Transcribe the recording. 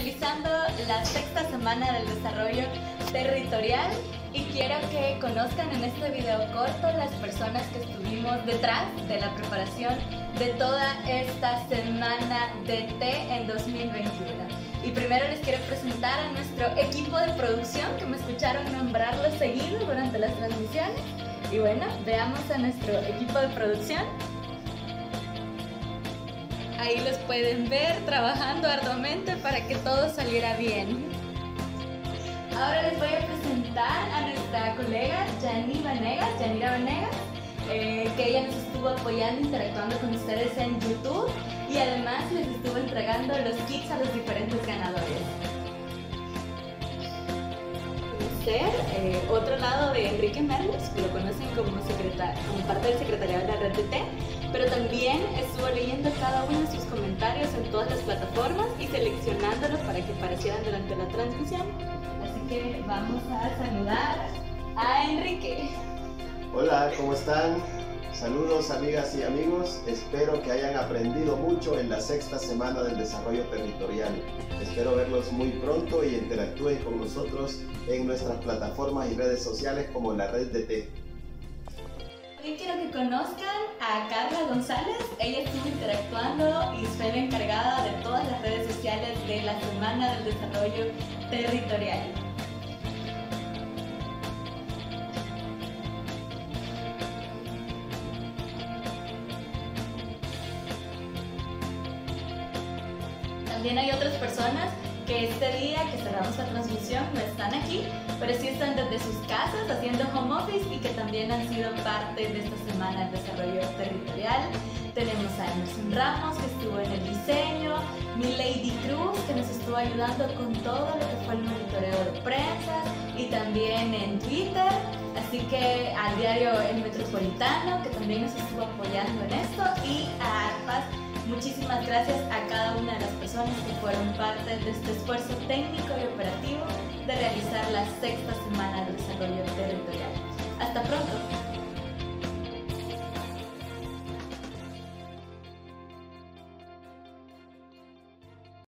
finalizando la sexta semana del desarrollo territorial y quiero que conozcan en este video corto las personas que estuvimos detrás de la preparación de toda esta semana de T en 2021. Y primero les quiero presentar a nuestro equipo de producción que me escucharon nombrarlo seguido durante las transmisiones. Y bueno, veamos a nuestro equipo de producción. Ahí los pueden ver trabajando arduamente para que todo saliera bien. Ahora les voy a presentar a nuestra colega Yanira Vanegas, Yanira Vanegas, eh, que ella nos estuvo apoyando, interactuando con ustedes en YouTube y además les estuvo entregando los kits a los diferentes ganadores. Ser eh, otro lado de Enrique Merlos, que lo conocen como, como parte del secretariado de la red pero también estuvo leyendo cada uno de sus comentarios durante la transmisión. Así que vamos a saludar a Enrique. Hola, ¿cómo están? Saludos amigas y amigos, espero que hayan aprendido mucho en la sexta semana del desarrollo territorial. Espero verlos muy pronto y interactúen con nosotros en nuestras plataformas y redes sociales como la red de T. También quiero que conozcan a Carla González. Ella estuvo interactuando y fue la encargada de sociales la Semana del Desarrollo Territorial. También hay otras personas que este día que cerramos la transmisión no están aquí, pero sí están desde sus casas haciendo home office y que también han sido parte de esta semana del desarrollo territorial. Tenemos a Emerson Ramos que estuvo en el diseño, mi Lady Cruz que nos estuvo ayudando con todo lo que fue el monitoreo de prensa y también en Twitter. Así que al diario El Metropolitano que también nos estuvo apoyando en esto y a Muchísimas gracias a cada una de las personas que fueron parte de este esfuerzo técnico y operativo de realizar la sexta semana del desarrollo